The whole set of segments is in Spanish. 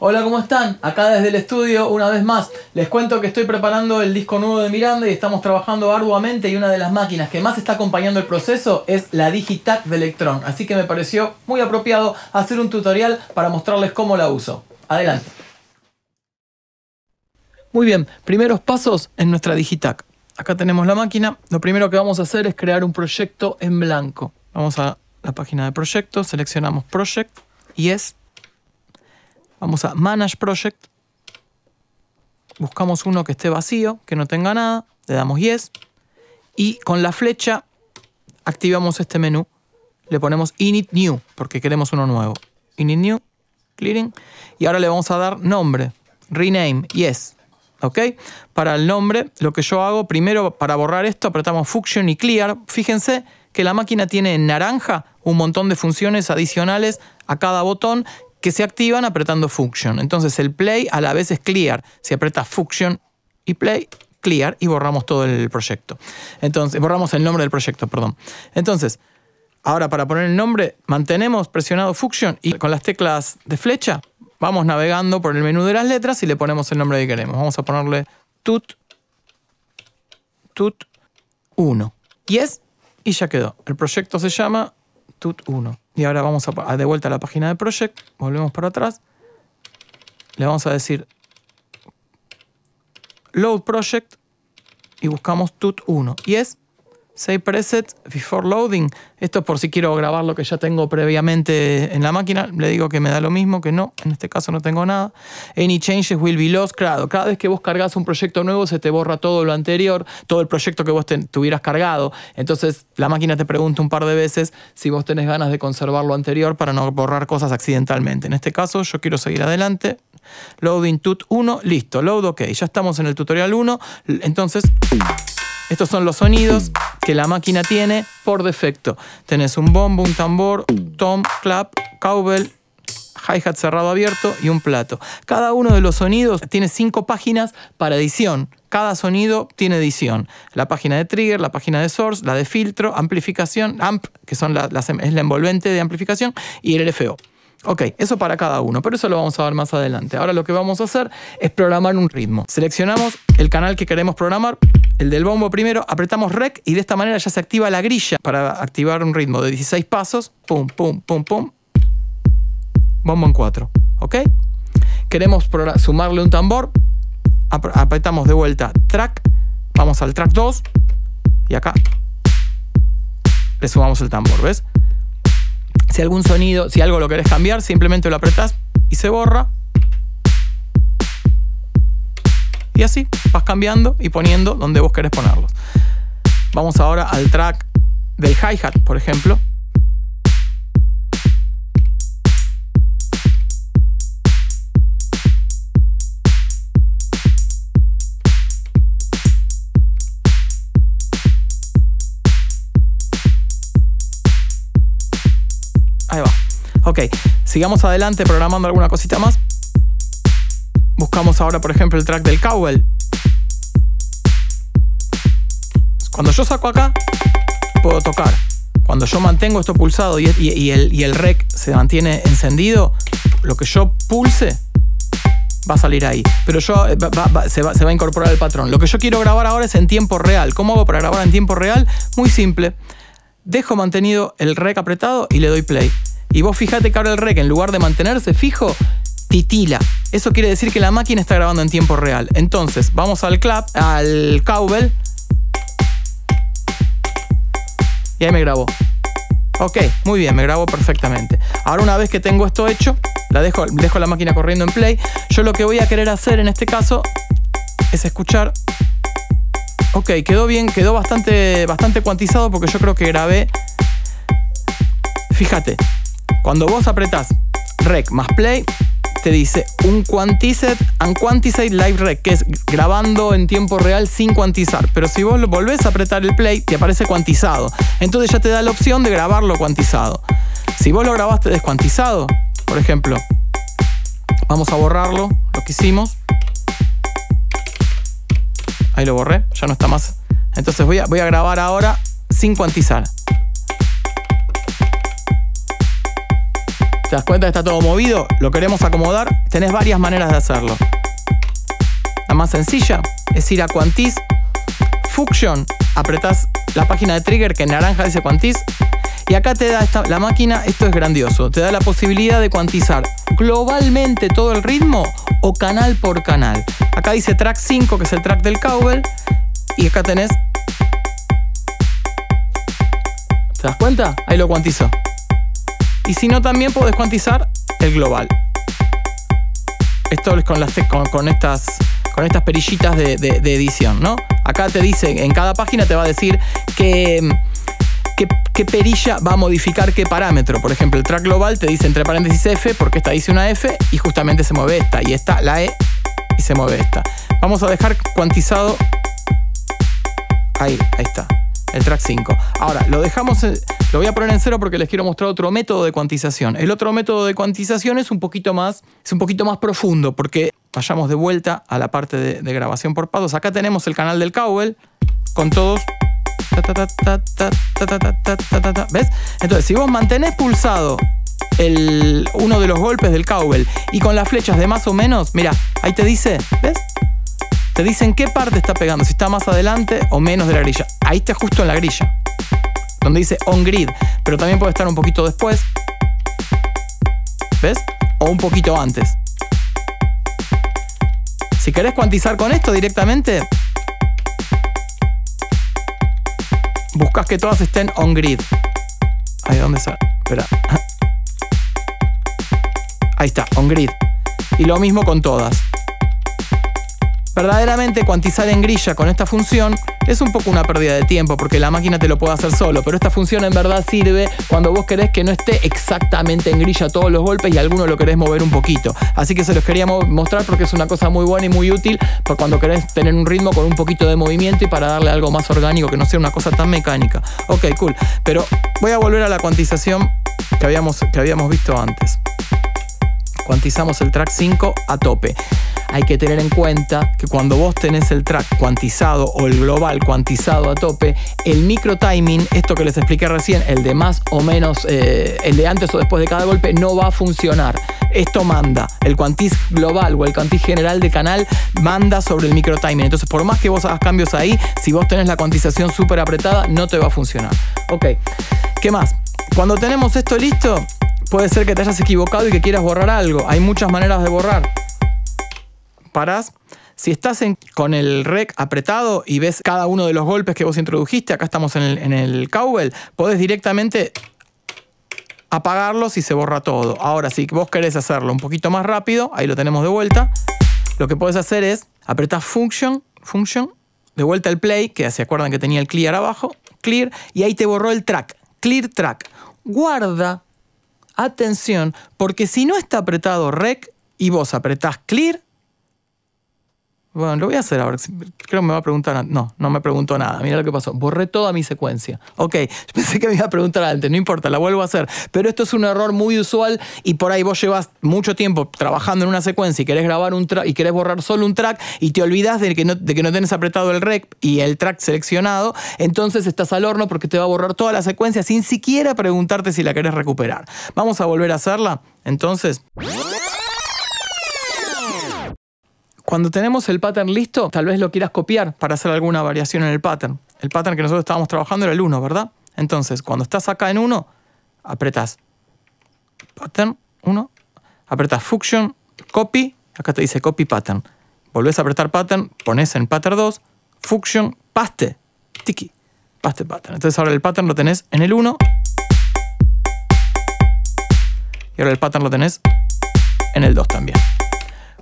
Hola, ¿cómo están? Acá desde el estudio, una vez más, les cuento que estoy preparando el disco nuevo de Miranda y estamos trabajando arduamente y una de las máquinas que más está acompañando el proceso es la Digitac de Electron, así que me pareció muy apropiado hacer un tutorial para mostrarles cómo la uso. Adelante. Muy bien, primeros pasos en nuestra Digitac. Acá tenemos la máquina, lo primero que vamos a hacer es crear un proyecto en blanco. Vamos a la página de proyectos, seleccionamos Project y es Vamos a Manage Project. Buscamos uno que esté vacío, que no tenga nada. Le damos Yes. Y con la flecha activamos este menú. Le ponemos Init New, porque queremos uno nuevo. Init New, Clearing. Y ahora le vamos a dar nombre. Rename, Yes. ¿Ok? Para el nombre, lo que yo hago, primero para borrar esto, apretamos Function y Clear. Fíjense que la máquina tiene en naranja un montón de funciones adicionales a cada botón que se activan apretando Function. Entonces el play a la vez es clear. Si apretas Function y play, clear y borramos todo el proyecto. Entonces, borramos el nombre del proyecto, perdón. Entonces, ahora para poner el nombre, mantenemos presionado Function y con las teclas de flecha vamos navegando por el menú de las letras y le ponemos el nombre que queremos. Vamos a ponerle tut, tut 1. Yes, y ya quedó. El proyecto se llama tut1. Y ahora vamos a, de vuelta a la página de project, volvemos para atrás. Le vamos a decir load project y buscamos tut1. Y es Save Preset Before Loading. Esto es por si quiero grabar lo que ya tengo previamente en la máquina. Le digo que me da lo mismo, que no. En este caso no tengo nada. Any changes will be lost. Claro, cada vez que vos cargas un proyecto nuevo se te borra todo lo anterior, todo el proyecto que vos tuvieras cargado. Entonces la máquina te pregunta un par de veces si vos tenés ganas de conservar lo anterior para no borrar cosas accidentalmente. En este caso yo quiero seguir adelante. Loading tut 1, listo, load ok. Ya estamos en el tutorial 1. Entonces... Estos son los sonidos que la máquina tiene por defecto. Tenés un bombo, un tambor, tom, clap, cowbell, hi-hat cerrado abierto y un plato. Cada uno de los sonidos tiene cinco páginas para edición. Cada sonido tiene edición. La página de trigger, la página de source, la de filtro, amplificación, amp, que son es la envolvente de amplificación, y el LFO. Ok, eso para cada uno, pero eso lo vamos a ver más adelante. Ahora lo que vamos a hacer es programar un ritmo. Seleccionamos el canal que queremos programar, el del bombo primero, apretamos REC y de esta manera ya se activa la grilla para activar un ritmo de 16 pasos. Pum, pum, pum, pum. Bombo en 4. ¿Ok? Queremos sumarle un tambor. Apretamos de vuelta track. Vamos al track 2. Y acá le sumamos el tambor, ¿ves? Si algún sonido, si algo lo querés cambiar, simplemente lo apretás y se borra. Y así vas cambiando y poniendo donde vos querés ponerlos. Vamos ahora al track del hi-hat, por ejemplo. Ahí va. Ok, sigamos adelante programando alguna cosita más. Buscamos ahora, por ejemplo, el track del cowbell. Cuando yo saco acá, puedo tocar. Cuando yo mantengo esto pulsado y, el, rec se mantiene encendido, lo que yo pulse va a salir ahí. Pero yo se, va, se, va, a incorporar el patrón. Lo que yo quiero grabar ahora es en tiempo real. ¿Cómo hago para grabar en tiempo real? Muy simple dejo mantenido el rec apretado y le doy play. Y vos fíjate que ahora el rec, en lugar de mantenerse fijo, titila. Eso quiere decir que la máquina está grabando en tiempo real. Entonces, vamos al clap, al cowbell. Y ahí me grabó. Ok, muy bien, me grabó perfectamente. Ahora una vez que tengo esto hecho, la dejo, dejo la máquina corriendo en play. Yo lo que voy a querer hacer en este caso es escuchar Ok, quedó bien, quedó bastante, bastante cuantizado porque yo creo que grabé. Fíjate, cuando vos apretás rec más play, dice un quantized and quantized live rec, que es grabando en tiempo real sin cuantizar. Pero si vos volvés a apretar el play, te aparece cuantizado. Entonces ya te da la opción de grabarlo cuantizado. Si vos lo grabaste descuantizado, por ejemplo, vamos a borrarlo, lo que hicimos. Ahí lo borré, ya no está más. Entonces voy a, voy a grabar ahora sin cuantizar. ¿Te das cuenta que está todo movido? Lo queremos acomodar. Tenés varias maneras de hacerlo. La más sencilla es ir a Quantiz, Function, apretás la página de trigger que en naranja dice Quantiz y acá te da esta, la máquina, esto es grandioso, te da la posibilidad de cuantizar globalmente todo el ritmo o canal por canal. Acá dice track 5, que es el track del cowbell, y acá tenés... ¿Te das cuenta? Ahí lo cuantizo. Y si no, también puedes cuantizar el global. Esto es con, las, con, estas con estas perillitas de, edición, ¿no? Acá te dice, en cada página te va a decir que qué, perilla va a modificar qué parámetro. Por ejemplo, el track global te dice entre paréntesis F porque esta dice una F y justamente se mueve esta. Y esta la E y se mueve esta. Vamos a dejar cuantizado. Ahí, ahí está. El track 5. Ahora, lo dejamos, lo voy a poner en cero porque les quiero mostrar otro método de cuantización. El otro método de cuantización es un poquito más, es un poquito más profundo porque vayamos de vuelta a la parte de, grabación por pasos. Acá tenemos el canal del cowbell con todos ¿Ves? Entonces, si vos mantenés pulsado el, uno de los golpes del cowbell y con las flechas de más o menos, mira, ahí te dice, ¿ves? Te dice en qué parte está pegando, si está más adelante o menos de la grilla. Ahí está justo en la grilla, donde dice on grid, pero también puede estar un poquito después, ¿ves? O un poquito antes. Si querés cuantizar con esto directamente, buscas que todas estén on grid. Ahí, ¿dónde está? Espera. Ahí está, on grid. Y lo mismo con todas. Verdaderamente cuantizar en grilla con esta función es un poco una pérdida de tiempo porque la máquina te lo puede hacer solo, pero esta función en verdad sirve cuando vos querés que no esté exactamente en grilla todos los golpes y alguno lo querés mover un poquito. Así que se los queríamos mostrar porque es una cosa muy buena y muy útil para cuando querés tener un ritmo con un poquito de movimiento y para darle algo más orgánico que no sea una cosa tan mecánica. Ok, cool. Pero voy a volver a la cuantización que habíamos, que habíamos visto antes. Cuantizamos el track 5 a tope hay que tener en cuenta que cuando vos tenés el track cuantizado o el global cuantizado a tope, el micro timing, esto que les expliqué recién, el de más o menos, eh, el de antes o después de cada golpe, no va a funcionar. Esto manda, el cuantiz global o el cuantiz general de canal manda sobre el micro timing. Entonces, por más que vos hagas cambios ahí, si vos tenés la cuantización súper apretada, no te va a funcionar. Ok, ¿qué más? Cuando tenemos esto listo, puede ser que te hayas equivocado y que quieras borrar algo. Hay muchas maneras de borrar parás. Si estás con el rec apretado y ves cada uno de los golpes que vos introdujiste, acá estamos en el, en el cowbell, podés directamente apagarlos y se borra todo. Ahora, si vos querés hacerlo un poquito más rápido, ahí lo tenemos de vuelta, lo que podés hacer es apretar Function, Function, de vuelta el Play, que se acuerdan que tenía el Clear abajo, Clear, y ahí te borró el track, Clear Track. Guarda, atención, porque si no está apretado Rec y vos apretás Clear, bueno, lo voy a hacer ahora. Creo que me va a preguntar. No, no me preguntó nada. Mira lo que pasó. Borré toda mi secuencia. Ok, pensé que me iba a preguntar antes. No importa, la vuelvo a hacer. Pero esto es un error muy usual y por ahí vos llevas mucho tiempo trabajando en una secuencia y querés grabar un track y querés borrar solo un track y te olvidas de que, no, de que no tenés apretado el rec y el track seleccionado. Entonces estás al horno porque te va a borrar toda la secuencia sin siquiera preguntarte si la querés recuperar. Vamos a volver a hacerla. Entonces. Cuando tenemos el pattern listo, tal vez lo quieras copiar para hacer alguna variación en el pattern. El pattern que nosotros estábamos trabajando era el 1, ¿verdad? Entonces, cuando estás acá en 1, apretas pattern 1, apretas function, copy, acá te dice copy pattern. Volvés a apretar pattern, pones en pattern 2, function, paste, tiki, paste pattern. Entonces ahora el pattern lo tenés en el 1 y ahora el pattern lo tenés en el 2 también.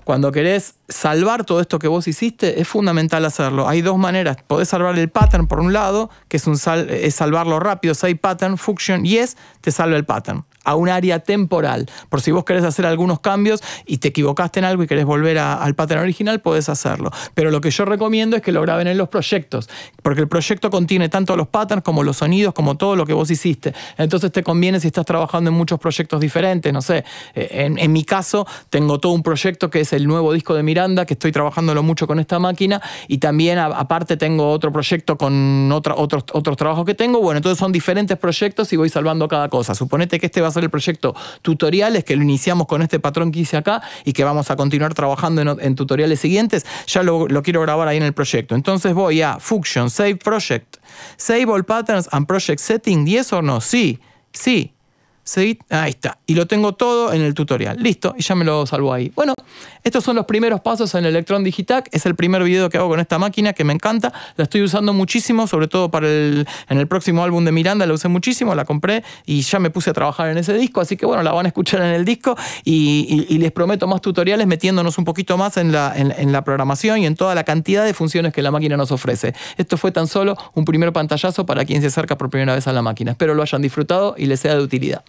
Cuando querés salvar todo esto que vos hiciste, es fundamental hacerlo. Hay dos maneras. Podés salvar el pattern por un lado, que es, un es salvarlo rápido, save pattern, function, yes, te salva el pattern a un área temporal. Por si vos querés hacer algunos cambios y te equivocaste en algo y querés volver al pattern original, podés hacerlo. Pero lo que yo recomiendo es que lo graben en los proyectos, porque el proyecto contiene tanto los patterns como los sonidos, como todo lo que vos hiciste. Entonces te conviene si estás trabajando en muchos proyectos diferentes, no sé, eh, en, mi caso tengo todo un proyecto que es el nuevo disco de Miranda, que estoy trabajándolo mucho con esta máquina, y también aparte tengo otro proyecto con otros, otros trabajos que tengo. Bueno, entonces son diferentes proyectos y voy salvando cada cosa. Suponete que este va a el proyecto tutoriales, que lo iniciamos con este patrón que hice acá y que vamos a continuar trabajando en, tutoriales siguientes, ya lo, quiero grabar ahí en el proyecto. Entonces voy a Function, Save Project, Save All Patterns and Project Setting, ¿y o no? Sí, sí. Ahí está. Y lo tengo todo en el tutorial. Listo. Y ya me lo salvo ahí. Bueno, estos son los primeros pasos en Electron Digitac. Es el primer video que hago con esta máquina que me encanta. La estoy usando muchísimo, sobre todo para el, en el próximo álbum de Miranda. La usé muchísimo, la compré y ya me puse a trabajar en ese disco. Así que bueno, la van a escuchar en el disco y, les prometo más tutoriales metiéndonos un poquito más en la, en la programación y en toda la cantidad de funciones que la máquina nos ofrece. Esto fue tan solo un primer pantallazo para quien se acerca por primera vez a la máquina. Espero lo hayan disfrutado y les sea de utilidad.